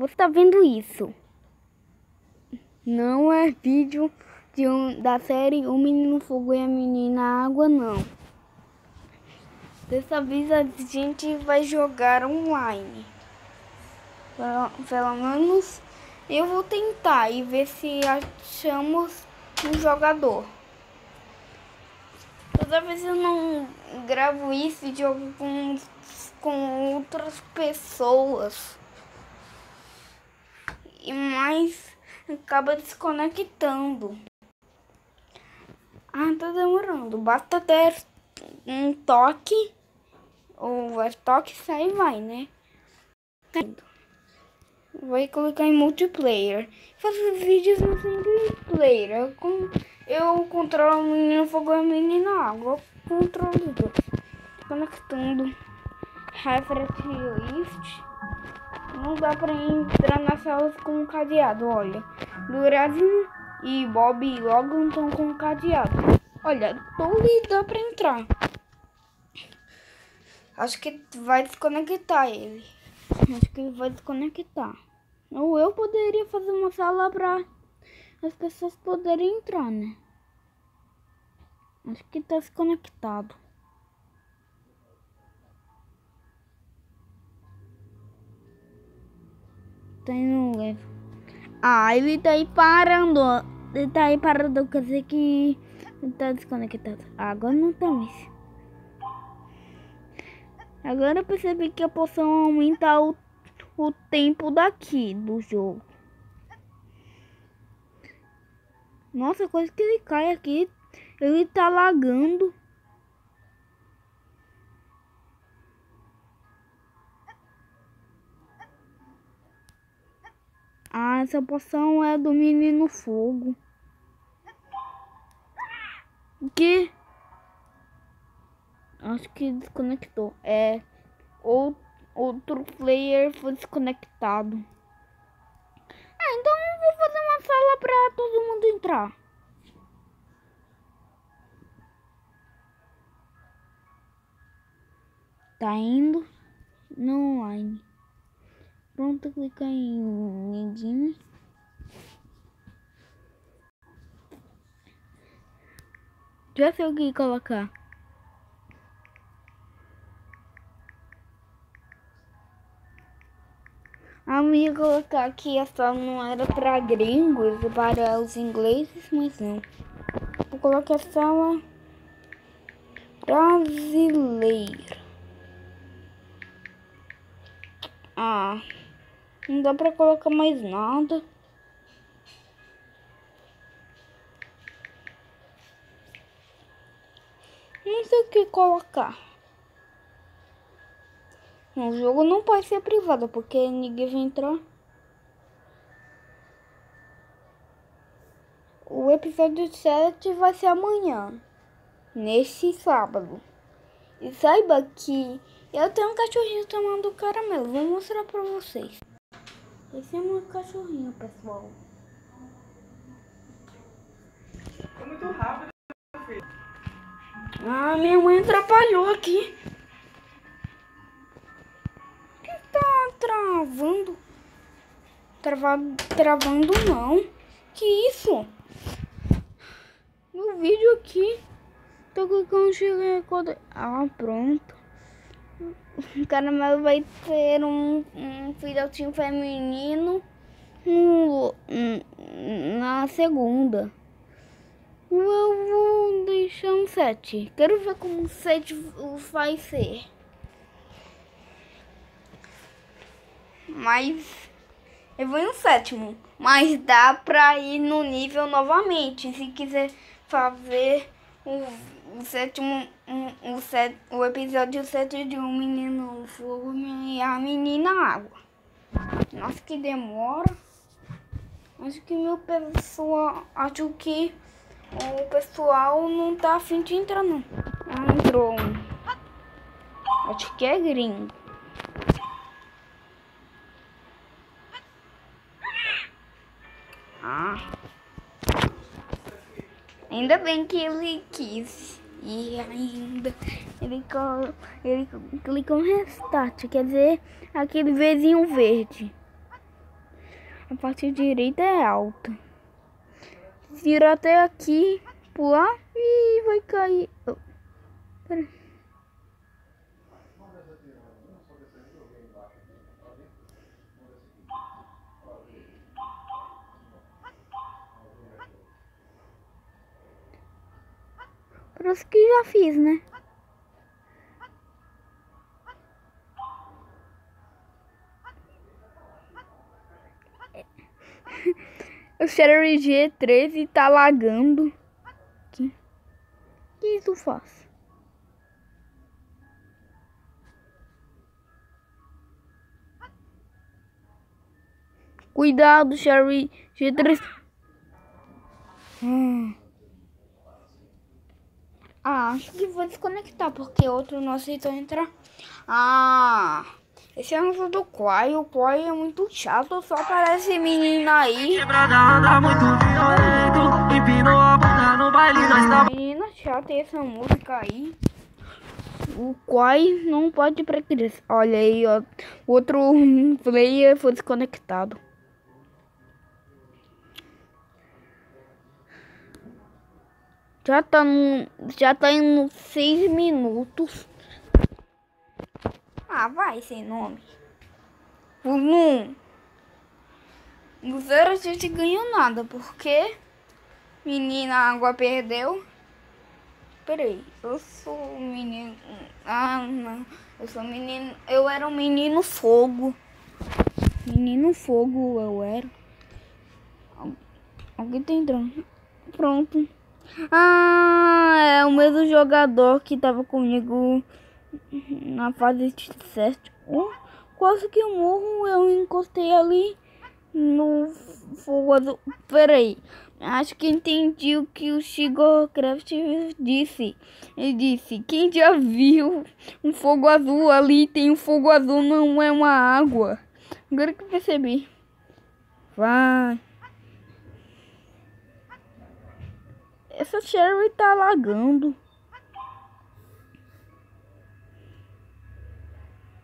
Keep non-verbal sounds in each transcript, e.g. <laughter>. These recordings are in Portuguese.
você tá vendo isso. Não é vídeo de um, da série O Menino Fogo e a Menina Água, não. Dessa vez a gente vai jogar online. Pelo, pelo menos eu vou tentar e ver se achamos um jogador. Toda vez eu não gravo isso e jogo com, com outras pessoas. E mais acaba desconectando. Ah, tá demorando. Basta ter um toque. Ou vai toque sai e vai, né? Vai clicar em multiplayer. Fazer vídeos no single player. Eu, eu controlo o menino fogo e a menina água. Eu controlo dois. Conectando. Reference list. Não dá pra entrar nas salas com cadeado, olha. Durazin e Bob e Logan estão com cadeado. Olha, Tully dá pra entrar. Acho que vai desconectar ele. Acho que ele vai desconectar. Ou eu poderia fazer uma sala pra as pessoas poderem entrar, né? Acho que tá desconectado. Tá indo leve. Ah, ele tá aí parando. Ele tá aí parando, quer dizer que tá desconectado. Ah, agora não tá mais. Agora eu percebi que a poção aumenta o, o tempo daqui do jogo. Nossa, coisa que ele cai aqui. Ele tá lagando. Ah, essa poção é do menino fogo. O que? Acho que desconectou. É. Ou, outro player foi desconectado. Ah, então vou fazer uma sala pra todo mundo entrar. Tá indo no online. Pronto, clicar em Nidinho. Já sei o que colocar. A minha colocar aqui essa não era para gringos, para os ingleses, mas não. Vou colocar a sala brasileira. Ah. Não dá pra colocar mais nada. Não sei o que colocar. O jogo não pode ser privado, porque ninguém vai entrar. O episódio 7 vai ser amanhã. Nesse sábado. E saiba que eu tenho um cachorrinho tomando caramelo. Vou mostrar pra vocês. Esse é meu cachorrinho, pessoal. Foi muito rápido, filho. Ah, minha mãe atrapalhou aqui. que tá travando? Travado, travando não. Que isso? No vídeo aqui. Tô clicando chegar Ah, pronto o caramelo vai ter um, um filhotinho feminino no, na segunda. Eu vou deixar um 7. Quero ver como o 7 vai ser. Mas eu vou no sétimo. Mas dá pra ir no nível novamente. Se quiser fazer o sétimo, um, o, set, o episódio 7 de um menino fogo e a menina água. Nossa, que demora. Acho que meu pessoal, acho que o pessoal não tá afim de entrar não. Ah, entrou. Acho que é gringo. Ainda bem que ele quis. E ainda ele, ele clicou em restart, quer dizer, aquele vizinho verde. A parte direita é alta. Vira até aqui, pular e vai cair. Oh, Parece que já fiz, né? <laughs> O Cherry G13 tá lagando. O que isso faz? Cuidado, Cherry G3. Hum. Ah, acho que vou desconectar porque outro não aceitou entrar. Ah, esse é o do Quai. O Quai é muito chato, só aparece menina aí. Quebrada anda muito violento Empinou a bunda no baile nós Menina chata e essa música aí. O Quai não pode pra criança. Olha aí, ó. O outro <laughs> player foi desconectado. Já tá no, já tá em seis minutos. Ah, vai sem nome. O um. No zero a gente ganhou nada, porque menina água perdeu. Peraí, eu sou menino. Ah, não. Eu sou menino. Eu era um menino fogo. Menino fogo eu era. Al- Alguém tá entrando. Pronto. Ah, é o mesmo jogador que tava comigo na fase de sete. Oh, quase que eu morro. Eu encostei ali no fogo azul. Peraí. Acho que entendi o que o Shigocraft disse. Ele disse: Quem já viu um fogo azul ali? Tem um fogo azul, não é uma água. Agora que percebi. Vai. Essa Sherry tá lagando.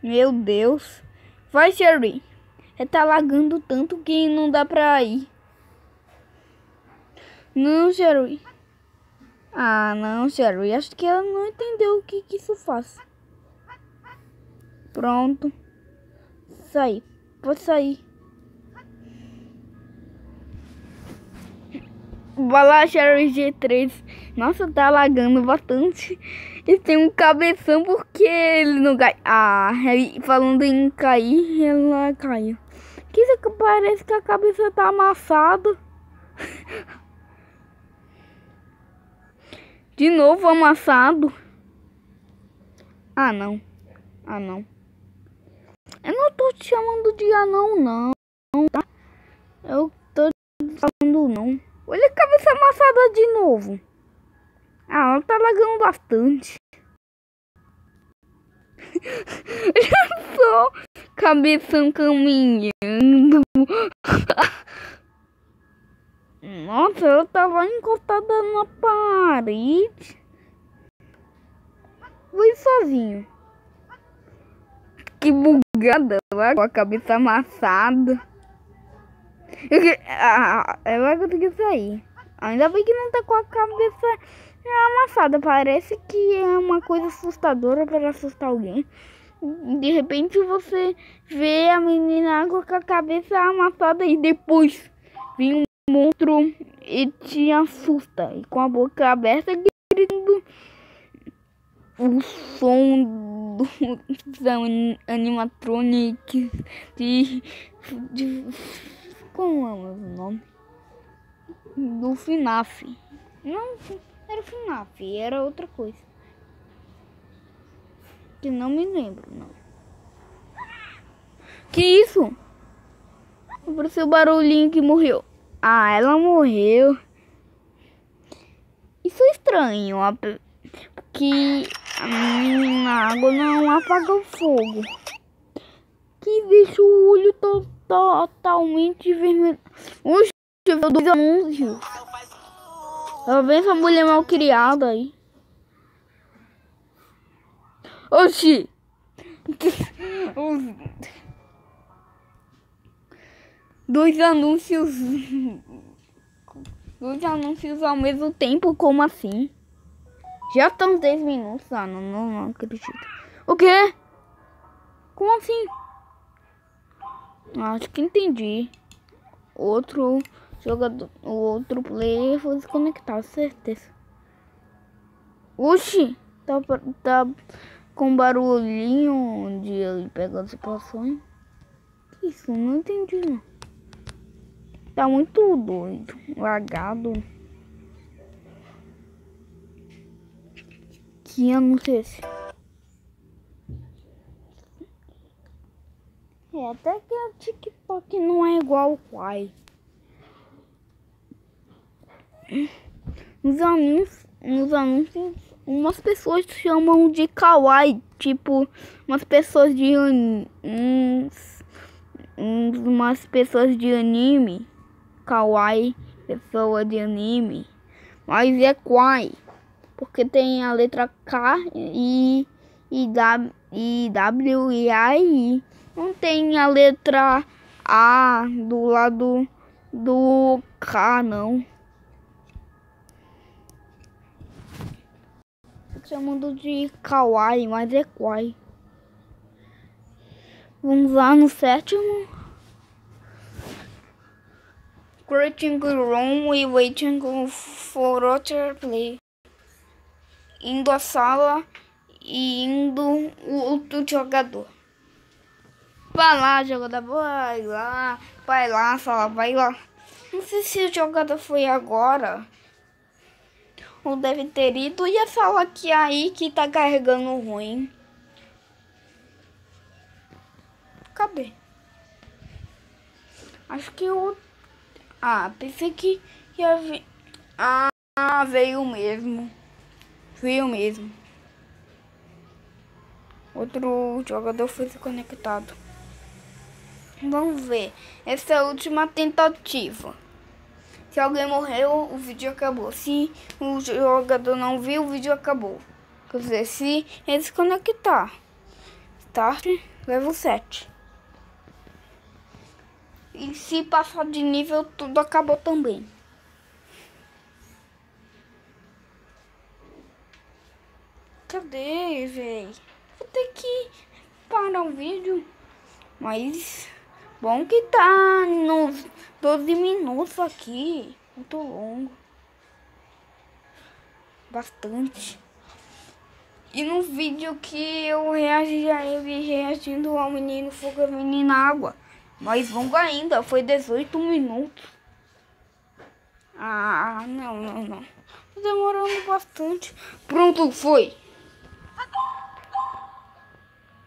Meu Deus. Vai, Sherry. É tá lagando tanto que não dá pra ir. Não, Sherry. Ah, não, Sherry. Acho que ela não entendeu o que, que isso faz. Pronto. Saí. Pode sair. Vai lá, Sherry G3. Nossa, tá lagando bastante. E tem um cabeção porque ele não cai. Ah, falando em cair, ela caiu. Que isso que parece que a cabeça tá amassada. <laughs> De novo amassado. Ah, não. Ah, não. Eu não tô te chamando de anão, não. Tá? Eu tô falando não. Olha a cabeça amassada de novo. Ah, ela tá lagando bastante. Olha <laughs> só. Cabeção caminhando. Nossa, eu tava encostada na parede. Fui sozinho. Que bugada lá com a cabeça amassada. Ah, ela conseguiu sair. Ainda bem que não tá com a cabeça amassada. Parece que é uma coisa assustadora para assustar alguém. De repente você vê a menina com a cabeça amassada e depois vem um monstro e te assusta. E com a boca aberta gritando o som do, <laughs> da animatronics de, de como é o nome? Do FNAF. Não era FNAF, era outra coisa. Que não me lembro, não. Que isso? Apareceu o barulhinho que morreu. Ah, ela morreu. Isso é estranho, que a menina água não apaga o fogo. Que deixa o olho to- totalmente vermelho. Vi dois anúncios. Ela vem essa mulher mal criada aí. Oxi! Os- Dois anúncios. Dois anúncios ao mesmo tempo, como assim? Já estão 10 minutos. Ah, não, não, não acredito. O quê? Como assim? Acho que entendi. Outro jogador, o outro player foi desconectado, certeza. Oxi, tá, tá com barulhinho onde ele pega as situações. Isso? Não entendi não. Tá muito doido, lagado. Que anúncio é esse? É, até que o TikTok não é igual o Quai. Nos anúncios, nos anúncios, umas pessoas chamam de kawaii, tipo, umas pessoas de uns, umas pessoas de anime, kawaii, pessoa de anime, mas é kawaii, porque tem a letra K e, e, w, e I. Não tem a letra A do lado do K, não. Chamando de Kawaii, mas é Kawaii. Vamos lá no sétimo. Creating room e waiting for other play. Indo à sala e indo o outro jogador. Vai lá, jogador, vai lá, vai lá, sala, vai lá. Não sei se o jogador foi agora. Ou deve ter ido. E a sala que aí que tá carregando ruim. Cadê? Acho que o. Ah, pensei que ia vir. Ah, veio mesmo. Veio mesmo. Outro jogador foi desconectado. Vamos ver. Essa é a última tentativa. Se alguém morreu, o vídeo acabou. Se o jogador não viu, o vídeo acabou. Quer dizer, se ele desconectar. Start, level 7. E se passar de nível, tudo acabou também. Cadê, velho? Vou ter que parar o vídeo. Mas Bom que tá nos 12 minutos aqui. Muito longo. Bastante. E no vídeo que eu reagi a ele reagindo ao menino fogo e menina água. Mas longo ainda, foi 18 minutos. Ah, não, não, não. Tô demorando bastante. Pronto, foi.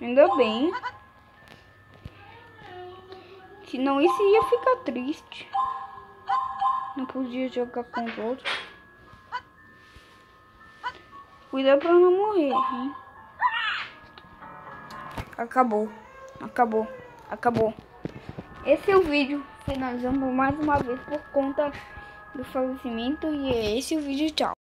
Ainda bem. Senão isso ia ficar triste. Não podia jogar com os outros. Cuida pra não morrer, hein? Acabou. Acabou. Acabou. Esse é o vídeo. Finalizando mais uma vez por conta do falecimento. E é esse o vídeo. Tchau.